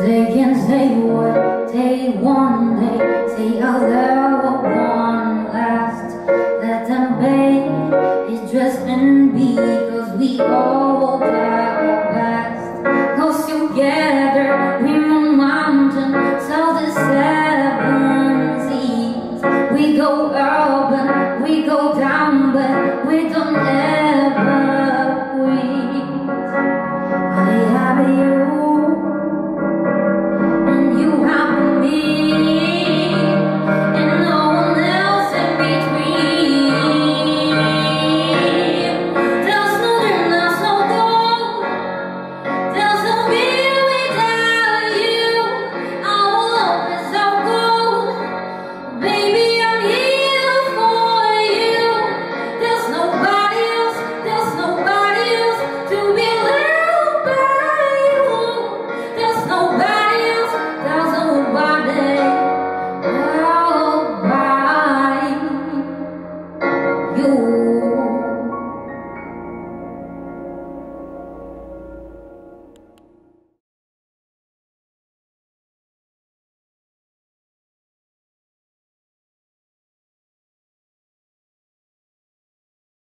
They can say what they want, they say other one last. Let them pay it's just and cause we all